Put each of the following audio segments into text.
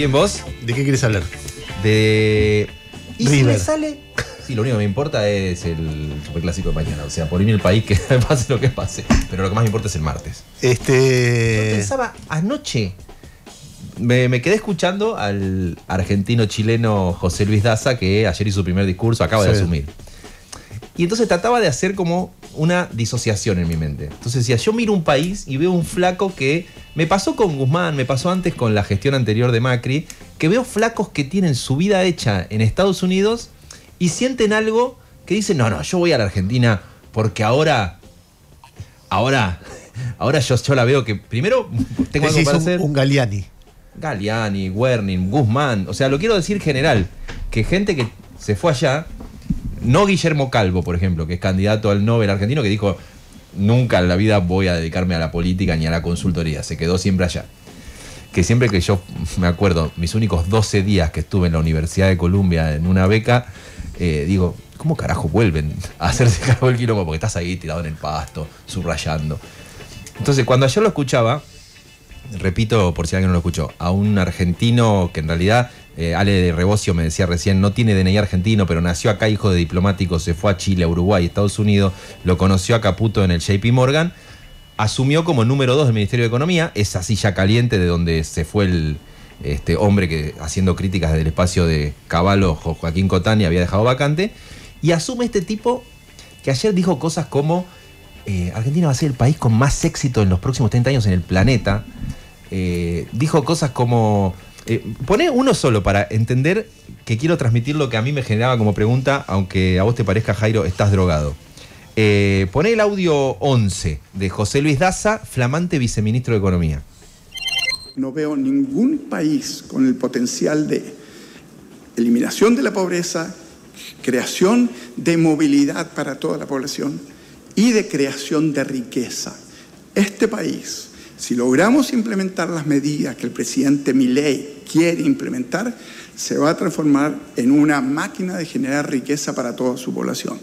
Bien, vos. ¿De qué quieres hablar? De. ¿Y si me sale? Sí, lo único que me importa es el superclásico de mañana. O sea, por irme el país que pase lo que pase. Pero lo que más me importa es el martes. Este. Pensaba anoche. Me, me quedé escuchando al argentino chileno José Luis Daza, que ayer hizo su primer discurso, acaba de asumir. Y entonces trataba de hacer como una disociación en mi mente. Entonces decía, yo miro un país y veo un flaco que me pasó con Guzmán, me pasó antes con la gestión anterior de Macri, que veo flacos que tienen su vida hecha en Estados Unidos y sienten algo que dicen, no, no, yo voy a la Argentina porque ahora, ahora, ahora yo, yo la veo que primero tengo algo para un, hacer. un Galliani. Galeani, Werning, Guzmán. O sea, lo quiero decir general. Que gente que se fue allá, no Guillermo Calvo, por ejemplo, que es candidato al Nobel argentino, que dijo, nunca en la vida voy a dedicarme a la política ni a la consultoría. Se quedó siempre allá. Que siempre que yo me acuerdo, mis únicos 12 días que estuve en la Universidad de Columbia en una beca, eh, digo, ¿cómo carajo vuelven a hacerse cargo del quilombo? Porque estás ahí tirado en el pasto, subrayando. Entonces, cuando ayer lo escuchaba, repito por si alguien no lo escuchó, a un argentino que en realidad, eh, Ale de Rebocio me decía recién, no tiene DNI argentino, pero nació acá hijo de diplomático, se fue a Chile, Uruguay, Estados Unidos, lo conoció a Caputo en el JP Morgan, asumió como número dos del Ministerio de Economía, esa silla caliente de donde se fue el este hombre que haciendo críticas del espacio de Caballo, Jo- Joaquín Cotani, había dejado vacante, y asume este tipo que ayer dijo cosas como eh, Argentina va a ser el país con más éxito en los próximos 30 años en el planeta. Eh, dijo cosas como... eh, pone uno solo para entender que quiero transmitir lo que a mí me generaba como pregunta, aunque a vos te parezca, Jairo, estás drogado. Eh, pone el audio 11 de José Luis Daza, flamante viceministro de Economía. No veo ningún país con el potencial de eliminación de la pobreza, creación de movilidad para toda la población y de creación de riqueza. Este país, si logramos implementar las medidas que el presidente Milei quiere implementar, se va a transformar en una máquina de generar riqueza para toda su población.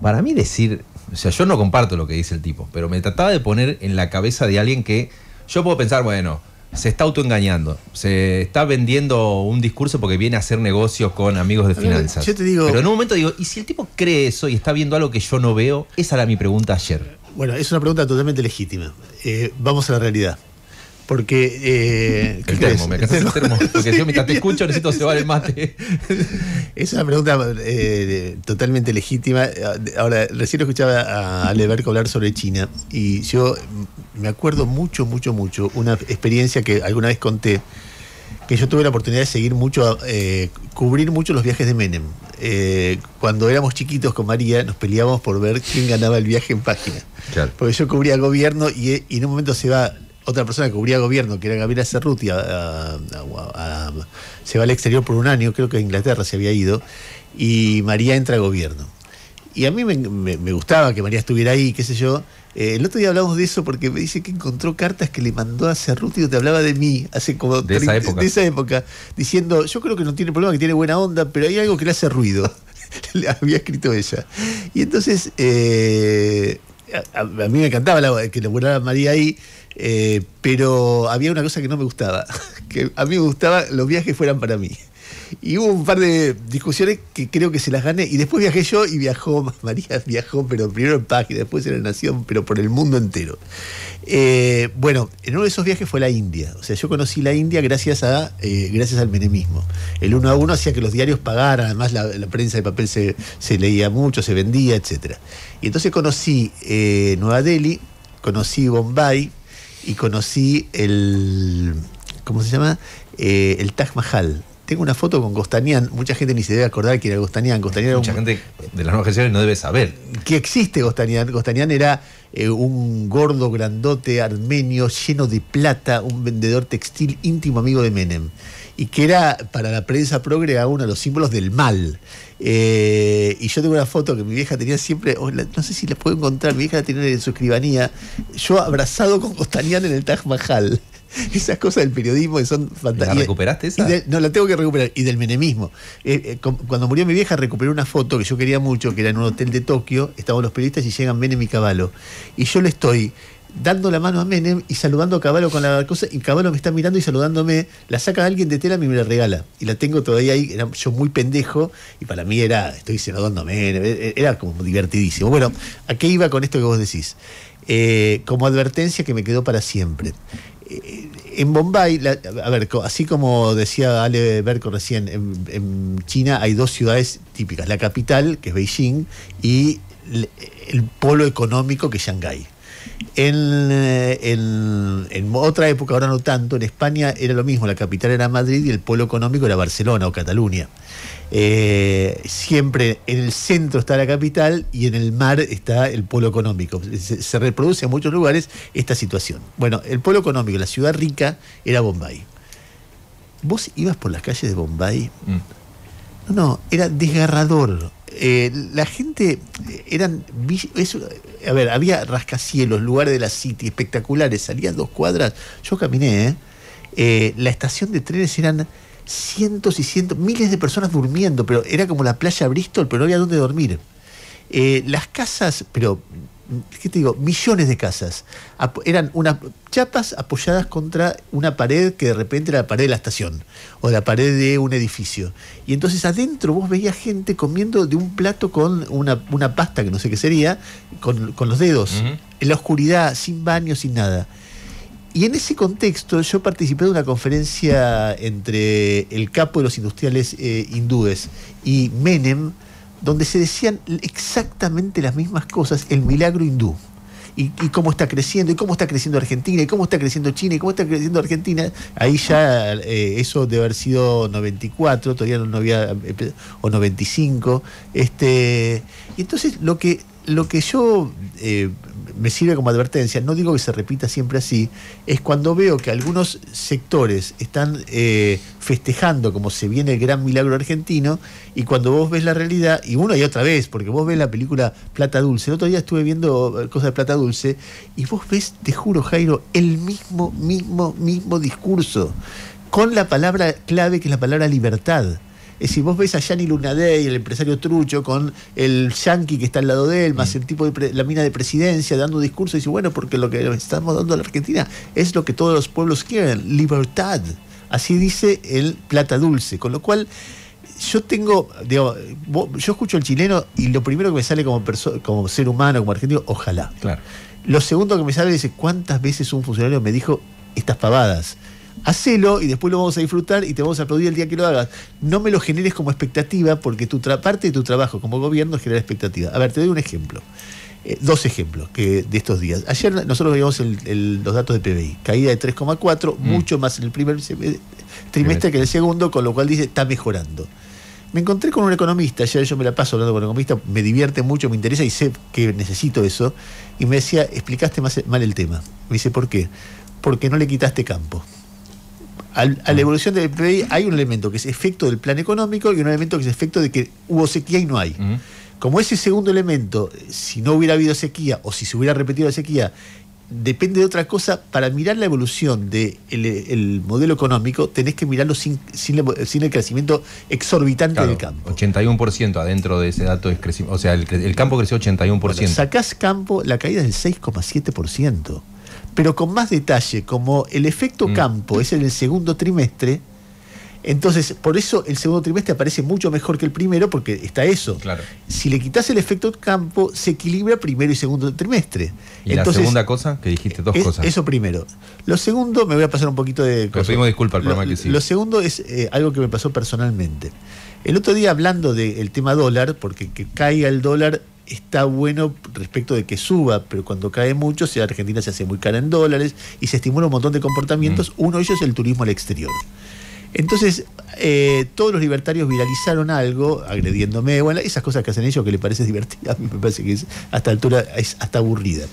Para mí decir, o sea, yo no comparto lo que dice el tipo, pero me trataba de poner en la cabeza de alguien que yo puedo pensar, bueno, se está autoengañando, se está vendiendo un discurso porque viene a hacer negocios con amigos de ver, finanzas. yo te digo- pero en un momento digo, ¿y si el tipo cree eso y está viendo algo que yo no veo? Esa era mi pregunta ayer. Bueno, es una pregunta totalmente legítima. Eh, vamos a la realidad. Porque. eh, ¿qué El termo, me alcanzas el termo. Porque yo mientras te escucho necesito cebar el mate. Es una pregunta eh, totalmente legítima. Ahora, recién escuchaba a Ale Berco hablar sobre China y yo me acuerdo mucho, mucho, mucho una experiencia que alguna vez conté, que yo tuve la oportunidad de seguir mucho, eh, cubrir mucho los viajes de Menem. Eh, cuando éramos chiquitos con María nos peleábamos por ver quién ganaba el viaje en página. Claro. Porque yo cubría gobierno y, y en un momento se va otra persona que cubría gobierno, que era Gabriela Cerruti, a- a- a- a- se va al exterior por un año, creo que a Inglaterra se había ido, y María entra a gobierno. Y a mí me, me- me gustaba que María estuviera ahí, qué sé yo. Eh, el otro día hablamos de eso porque me dice que encontró cartas que le mandó a Cerruti donde hablaba de mí, hace como De esa 30 época. de esa época, diciendo, yo creo que no tiene problema, que tiene buena onda, pero hay algo que le hace ruido. Le había escrito ella. Y entonces, eh, a, mí me encantaba la- que laburara María ahí, eh, pero había una cosa que no me gustaba, que a mí me gustaba los viajes fueran para mí. Y hubo un par de discusiones que creo que se las gané. Y después viajé yo y viajó, María viajó, pero primero en página, después en la Nación, pero por el mundo entero. Eh, bueno, en uno de esos viajes fue la India. O sea, yo conocí la India gracias, a, eh, gracias al menemismo. El uno a uno hacía que los diarios pagaran, además la, prensa de papel se, se leía mucho, se vendía, etc. Y entonces conocí Nueva Delhi, conocí Bombay y conocí el. ¿Cómo se llama? Eh, el Taj Mahal. Tengo una foto con Gostanian, mucha gente ni se debe acordar que era Gostanian. Gostanian Mucha un, gente de las nuevas generaciones no debe saber. que existe Gostanian. Gostanian era eh, un gordo grandote armenio lleno de plata, un vendedor textil íntimo amigo de Menem. Y que era para la prensa progre uno de los símbolos del mal. Eh, y yo tengo una foto que mi vieja tenía siempre, la- no sé si la puedo encontrar, mi vieja la tenía en su escribanía, yo abrazado con Gostanian en el Taj Mahal. Esas cosas del periodismo que son ¿La fantásticas. recuperaste esa? De- no, la tengo que recuperar. Y del menemismo. Eh, eh, cuando murió mi vieja, recuperé una foto que yo quería mucho, que era en un hotel de Tokio. Estaban los periodistas y llegan Menem y Caballo. Y yo le estoy dando la mano a Menem y saludando a Caballo con la cosa, y Caballo me está mirando y saludándome, la saca alguien de tela y me la regala. Y la tengo todavía ahí, era yo muy pendejo, y para mí era, estoy saludando a Menem, e-, e-, era como divertidísimo. Bueno, ¿a qué iba con esto que vos decís? Eh, como advertencia que me quedó para siempre. Eh, en Bombay, a ver, así como decía Ale Berco recién, en, China hay dos ciudades típicas, la capital, que es Beijing, y el polo económico, que es Shanghái. Eh, en, otra época, ahora no tanto, en España era lo mismo, la capital era Madrid y el polo económico era Barcelona o Cataluña. Eh, siempre en el centro está la capital y en el mar está el polo económico. Se, reproduce en muchos lugares esta situación. Bueno, el polo económico, la ciudad rica, era Bombay. ¿Vos ibas por las calles de Bombay? Mm. No, no, era desgarrador. Eh, la gente eh, eran a ver había rascacielos lugares de la city espectaculares salían dos cuadras yo caminé ¿eh? la estación de trenes eran cientos y cientos miles de personas durmiendo pero era como la playa Bristol pero no había dónde dormir las casas pero ¿qué te digo? Millones de casas. eran unas chapas apoyadas contra una pared que de repente era la pared de la estación o la pared de un edificio. Y entonces adentro vos veías gente comiendo de un plato con una, pasta que no sé qué sería, con, los dedos, en la oscuridad, sin baño, sin nada. Y en ese contexto yo participé de una conferencia entre el capo de los industriales eh, hindúes y Menem, donde se decían exactamente las mismas cosas, el milagro hindú. Y, cómo está creciendo, y cómo está creciendo Argentina, y cómo está creciendo China, y cómo está creciendo Argentina. Ahí ya eh, eso debe haber sido 94, todavía no había, eh, o 95. Este, y entonces lo que, lo que yo eh, me sirve como advertencia, no digo que se repita siempre así, es cuando veo que algunos sectores están eh, festejando como se viene el gran milagro argentino, y cuando vos ves la realidad, y una y otra vez, porque vos ves la película Plata Dulce, el otro día estuve viendo eh, cosas de Plata Dulce, y vos ves, te juro Jairo, el mismo, mismo, mismo discurso, con la palabra clave que es la palabra libertad si vos ves a Gianni Lunadei, el empresario trucho, con el yankee que está al lado de él, más mm. el tipo de la mina de presidencia, dando discurso, y dice, bueno, porque lo que estamos dando a la Argentina es lo que todos los pueblos quieren, libertad. Así dice el plata dulce. Con lo cual, yo tengo, digo, yo escucho al chileno y lo primero que me sale como, como ser humano, como argentino, ojalá. Claro. Lo segundo que me sale dice, ¿cuántas veces un funcionario me dijo estas pavadas? Hacelo y después lo vamos a disfrutar y te vamos a aplaudir el día que lo hagas. No me lo generes como expectativa porque tu parte de tu trabajo como gobierno es generar expectativa. A ver, te doy un ejemplo. Eh, dos ejemplos que, de estos días. Ayer nosotros veíamos los datos de PBI, caída de 3,4, mm. mucho más en el primer trimestre que en el segundo, con lo cual dice está mejorando. Me encontré con un economista, ayer yo me la paso hablando con un economista, me divierte mucho, me interesa y sé que necesito eso, y me decía, explicaste mal el tema. Me dice, ¿por qué? Porque no le quitaste campo a la ah. evolución del PBI hay un elemento que es efecto del plan económico y un elemento que es efecto de que hubo sequía y no hay. Como ese segundo elemento, si no hubiera habido sequía o si se hubiera repetido la sequía, depende de otra cosa, para mirar la evolución del de el modelo económico tenés que mirarlo sin, sin, el crecimiento exorbitante del campo. 81% adentro de ese dato es crecimiento. O sea, el, campo creció 81%. Cuando sacás campo, la caída es del 6,7% pero con más detalle, como el efecto mm. campo es en el segundo trimestre, entonces por eso el segundo trimestre aparece mucho mejor que el primero, porque está eso. Claro. Si le quitas el efecto campo, se equilibra primero y segundo trimestre. ¿Y la segunda cosa? Que dijiste dos cosas. Eso primero. Lo segundo, me voy a pasar un poquito de... Le pedimos disculpas al programa que. Lo segundo es eh, algo que me pasó personalmente. El otro día hablando del tema dólar, porque que caiga el dólar está bueno respecto de que suba, pero cuando cae mucho, si Argentina se hace muy cara en dólares y se estimula un montón de comportamientos, mm. uno de ellos es el turismo al exterior. Entonces, eh, todos los libertarios viralizaron algo, agrediéndome, bueno, esas cosas que hacen ellos que les parece divertida, a mí me parece que es, hasta altura es hasta aburrida.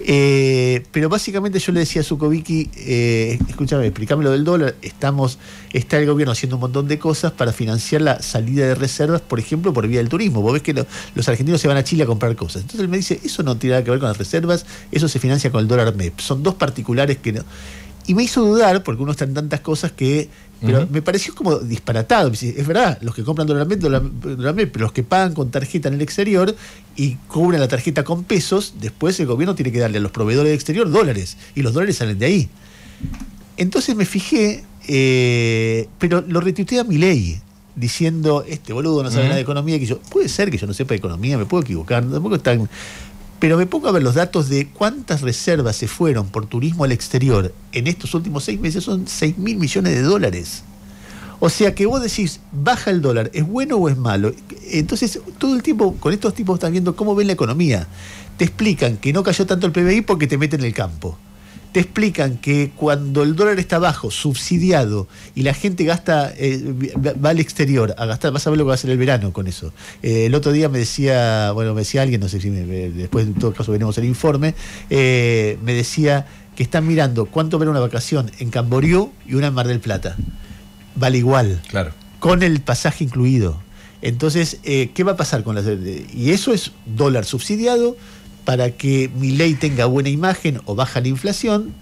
Eh, pero básicamente yo le decía a Zukovicki, eh, escúchame, explícame lo del dólar, estamos, está el gobierno haciendo un montón de cosas para financiar la salida de reservas, por ejemplo, por vía del turismo. Vos ves que los argentinos se van a Chile a comprar cosas. Entonces él me dice, eso no tiene nada que ver con las reservas, eso se financia con el dólar MEP. Son dos particulares que no Y me hizo dudar, porque uno está en tantas cosas que. Pero me pareció como disparatado. Es verdad, los que compran dólar- dólarmente, pero los que pagan con tarjeta en el exterior y cubren la tarjeta con pesos, después el gobierno tiene que darle a los proveedores del exterior dólares. Y los dólares salen de ahí. Entonces me fijé, eh, pero lo retuiteé a mi ley, diciendo, este boludo no sabe nada de economía, que yo, puede ser que yo no sepa de economía, me puedo equivocar, tampoco es tan... Pero me pongo a ver los datos de cuántas reservas se fueron por turismo al exterior en estos últimos seis meses, son 6 mil millones de dólares. O sea que vos decís, baja el dólar, ¿es bueno o es malo? Entonces, todo el tiempo, con estos tipos están viendo cómo ven la economía. Te explican que no cayó tanto el PBI porque te meten en el campo. Te explican que cuando el dólar está bajo, subsidiado, y la gente gasta, eh, va al exterior a gastar, vas a ver lo que va a hacer el verano con eso. Eh, el otro día me decía, bueno, me decía alguien, no sé si me- después en todo caso veremos el informe, eh, me decía que están mirando cuánto vale una vacación en Camboriú y una en Mar del Plata. Vale igual Claro. con el pasaje incluido. Entonces, ¿qué va a pasar con las... Y eso es dólar subsidiado para que mi ley tenga buena imagen o baja la inflación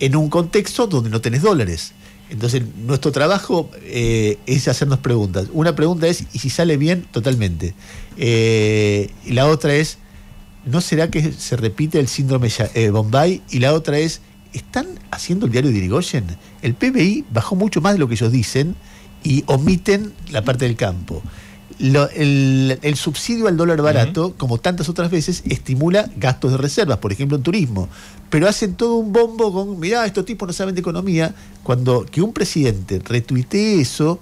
en un contexto donde no tenés dólares. Entonces, nuestro trabajo eh, es hacernos preguntas. Una pregunta es, ¿y si sale bien? Totalmente. Eh, y la otra es, ¿no será que se repite el síndrome eh, Bombay? Y la otra es, ¿están haciendo el diario de Irigoyen? El PBI bajó mucho más de lo que ellos dicen y omiten la parte del campo. Lo- el, el subsidio al dólar barato, como tantas otras veces, estimula gastos de reservas, por ejemplo en turismo. Pero hacen todo un bombo con, mirá, estos tipos no saben de economía, cuando que un presidente retuitee eso,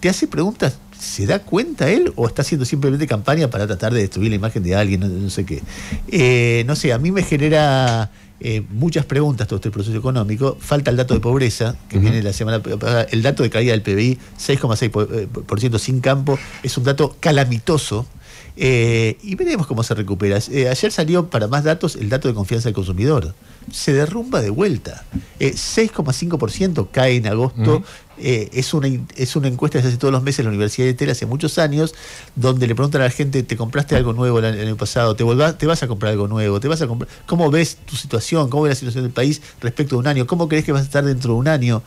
te hace preguntas, ¿se da cuenta él o está haciendo simplemente campaña para tratar de destruir la imagen de alguien? No, no sé qué. Eh, no sé, a mí me genera eh, muchas preguntas todo este proceso económico. Falta el dato de pobreza, que viene la semana pasada. El dato de caída del PBI, 6,6% por, eh, sin campo, es un dato calamitoso. Eh, y veremos cómo se recupera. Eh, ayer salió para más datos el dato de confianza del consumidor. Se derrumba de vuelta. Eh, 6,5% cae en agosto. Eh, es, una, es una encuesta que se hace todos los meses en la Universidad de Tela hace muchos años, donde le preguntan a la gente, ¿te compraste algo nuevo el año, el año pasado? ¿Te, volvás- ¿Te vas a comprar algo nuevo? ¿Te vas a comprar? ¿Cómo ves tu situación? ¿Cómo ves la situación del país respecto a un año? ¿Cómo crees que vas a estar dentro de un año?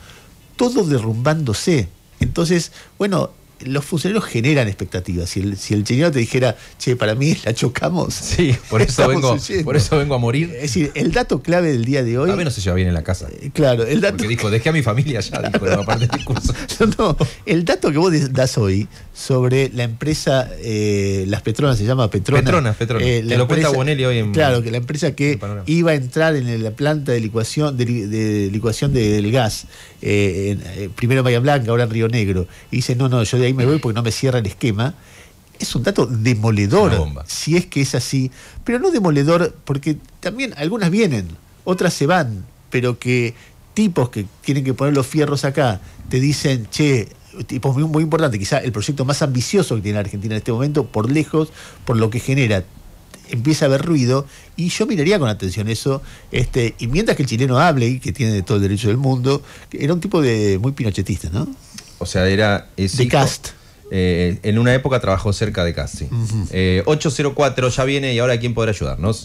Todo derrumbándose. Entonces, bueno, los funcionarios generan expectativas. Si el, si el chileno te dijera, che, para mí la chocamos. Sí, por eso, vengo, huyendo. por eso vengo a morir. Es decir, el dato clave del día de hoy. A mí no se lleva bien en la casa. eh, Claro, el dato. Porque dijo, dejé a mi familia allá, dijo la parte del discurso. No, no, el dato que vos das hoy sobre la empresa, eh, las Petronas se llama Petrona. Petronas, Petronas. eh, la lo cuenta Bonelli hoy en- Claro, que la empresa que iba a entrar en la planta de licuación, de, de licuación del gas, en- eh, primero en Bahía Blanca, ahora en Río Negro, y dice, no, no, yo de ahí me voy porque no me cierra el esquema. Es un dato demoledor, si es que es así, pero no demoledor, porque también algunas vienen, otras se van, pero que tipos que tienen que poner los fierros acá te dicen, che, tipos muy, muy importantes, quizá el proyecto más ambicioso que tiene la Argentina en este momento, por lejos, por lo que genera, empieza a haber ruido, y yo miraría con atención eso, este, y mientras que el chileno hable, y que tiene todo el derecho del mundo, era un tipo de muy pinochetista, ¿no? O sea, era. es De hijo- Cast. eh, en una época trabajó cerca de Cast, sí. Ujú. Eh, 804 ya viene y ahora ¿quién podrá ayudarnos?